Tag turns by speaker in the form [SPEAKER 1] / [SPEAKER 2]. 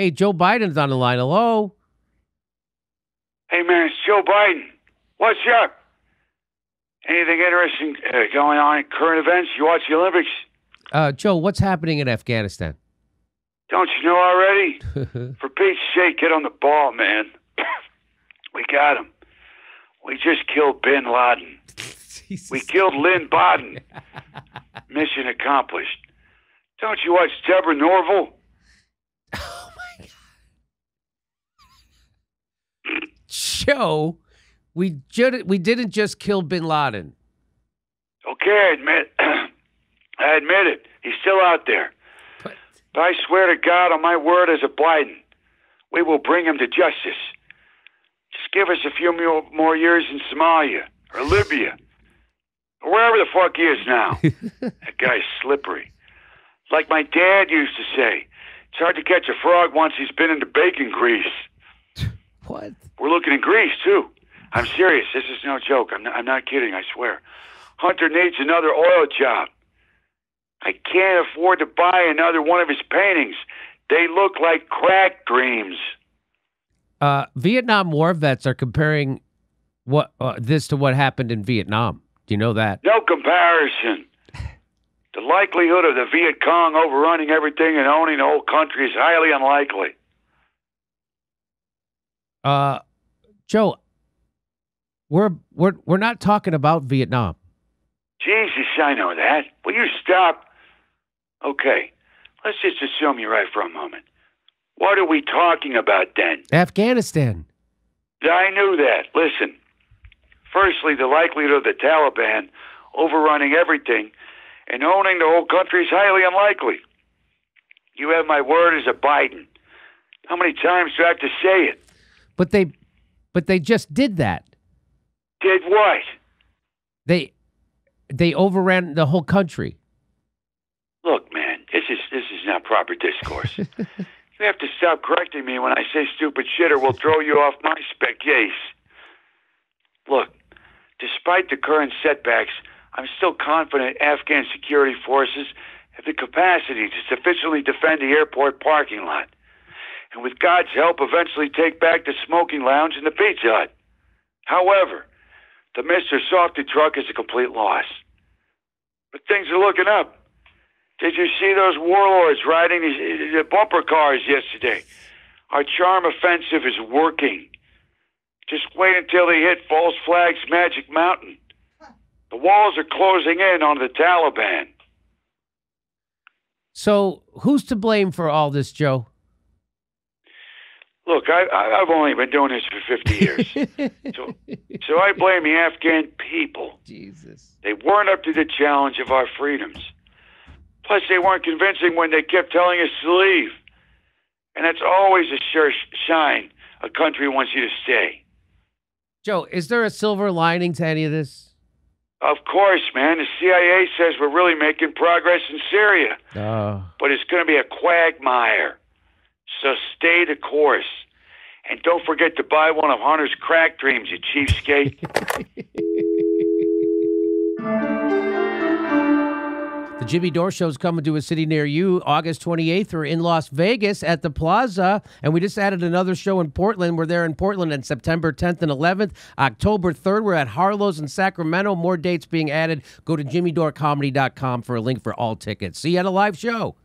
[SPEAKER 1] Hey, Joe Biden's on the line. Hello.
[SPEAKER 2] Hey man, it's Joe Biden. What's up? Anything interesting uh, going on in current events? You watch the Olympics?
[SPEAKER 1] Uh, Joe, what's happening in Afghanistan?
[SPEAKER 2] Don't you know already? For Pete's sake, get on the ball, man. we got him. We just killed Bin Laden. We killed Lynn Baden. Mission accomplished. Don't you watch Deborah Norville?
[SPEAKER 1] Joe, we ju- we didn't just kill Bin Laden.
[SPEAKER 2] Okay, I admit. I admit it. He's still out there.
[SPEAKER 1] But
[SPEAKER 2] But I swear to God, on my word as a Biden, we will bring him to justice. Just give us a few more, more years in Somalia or Libya or wherever the fuck he is now. that guy's slippery. Like my dad used to say, it's hard to catch a frog once he's been into bacon grease.
[SPEAKER 1] What?
[SPEAKER 2] We're looking in Greece too. I'm serious. This is no joke. I'm not, I'm not kidding. I swear. Hunter needs another oil job. I can't afford to buy another one of his paintings. They look like crack dreams.
[SPEAKER 1] Uh, Vietnam War vets are comparing what uh, this to what happened in Vietnam. Do you know that?
[SPEAKER 2] No comparison. The likelihood of the Viet Cong overrunning everything and owning the whole country is highly unlikely.
[SPEAKER 1] Uh, Joe, we're we're we're not talking about Vietnam.
[SPEAKER 2] Jesus, I know that. Will you stop? Okay, let's just assume you're right for a moment. What are we talking about then?
[SPEAKER 1] Afghanistan.
[SPEAKER 2] I knew that. Listen, firstly, the likelihood of the Taliban overrunning everything and owning the whole country is highly unlikely. You have my word as a Biden. How many times do I have to say it?
[SPEAKER 1] But they but they just did that.
[SPEAKER 2] Did what?
[SPEAKER 1] They they overran the whole country.
[SPEAKER 2] Look, man, this is this is not proper discourse. you have to stop correcting me when I say stupid shit, or we'll throw you off my spec case. Look, despite the current setbacks, I'm still confident Afghan security forces have the capacity to sufficiently defend the airport parking lot, and with God's help, eventually take back the smoking lounge and the pizza hut. However, the Mr. Softee truck is a complete loss. But things are looking up. Did you see those warlords riding the bumper cars yesterday? Our charm offensive is working. Just wait until they hit False Flag's Magic Mountain. The walls are closing in on the Taliban.
[SPEAKER 1] So who's to blame for all this, Joe?
[SPEAKER 2] Look, I, I, I've only been doing this for 50 years. so, so I blame the Afghan people.
[SPEAKER 1] Jesus.
[SPEAKER 2] They weren't up to the challenge of our freedoms. Plus, they weren't convincing when they kept telling us to leave. And that's always a sure sign a country wants you to stay.
[SPEAKER 1] Joe, is there a silver lining to any of this?
[SPEAKER 2] Of course, man. The CIA says we're really making progress in Syria,
[SPEAKER 1] Oh.
[SPEAKER 2] but it's going to be a quagmire. So stay the course. And don't forget to buy one of Hunter's crack dreams, you cheapskate.
[SPEAKER 1] The Jimmy Dore Show is coming to a city near you August 28th. We're in Las Vegas at the Plaza. And we just added another show in Portland. We're there in Portland on September 10th and 11th. October 3rd, we're at Harlow's in Sacramento. More dates being added. Go to jimmydorecomedy.com for a link for all tickets. See you at a live show.